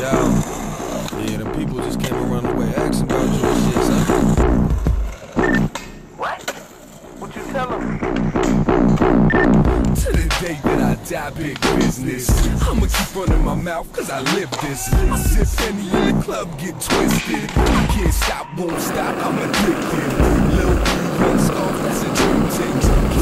Yo, yeah, them people just came around the way asking about you and shit, son. What? What you tell them? To the day that I die, big business. I'ma keep running my mouth, cause I live this. I sip Henny in the club, get twisted. I can't stop, won't stop, I'm addicted. Lil' young scarf, that's a dream thing.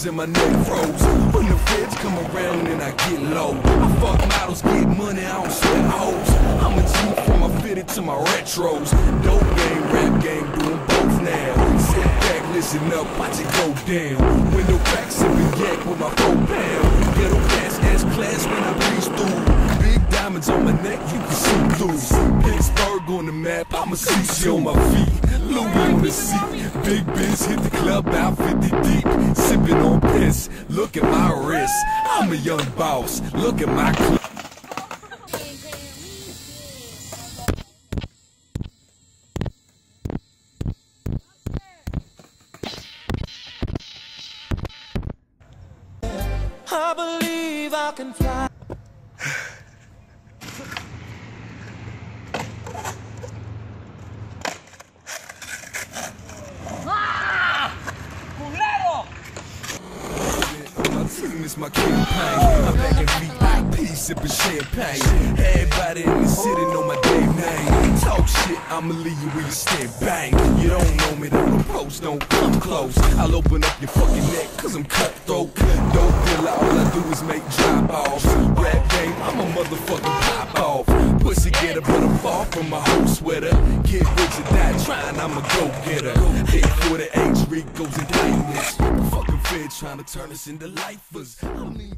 Rims, and my neck froze. When the feds come around and I get low, I fuck models, get money, I don't sweat hoes. I'm a G from my fitted to my retros. Dope game, rap game, doing both now. Sit back, listen up, watch it go down. Window crack, sipping yak with my four pound. Ghetto pass, ass class when I breeze through. Big diamonds on my neck, you can see through. I'm a CC on my feet. Louis on the seat. Big Biz hit the club out 50 deep. Sipping on piss, look at my wrist. I'm a young boss, look at my clip. I believe I can fly. My team is my campaign. I'm back in VIP, sipping champagne. Everybody in the city know my damn name. Talk shit, I'ma leave you where you stand bang. You don't know me, don't approach, don't come close. I'll open up your fucking neck, cause I'm cutthroat. Dope dealer, all I do is make drop offs. Rap game, I'm a motherfucking pop off. Pussy getter, but I'm far from my whole sweater. Get rich or die trying, I'm a go getter. Hit for the H, Ricos. The fucking feds trying to turn us into lifers. I mean,